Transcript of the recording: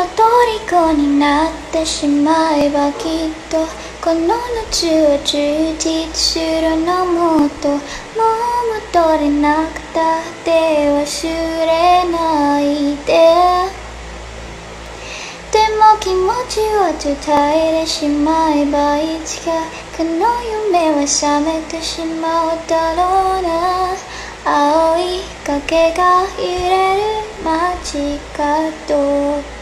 の虜になってしまえばきっとこの夏は充実するのもともう戻れなくたって忘れないで。でも気持ちを伝えてしまえばいつかこの夢は覚めてしまうだろうな。青い影が揺れる街角。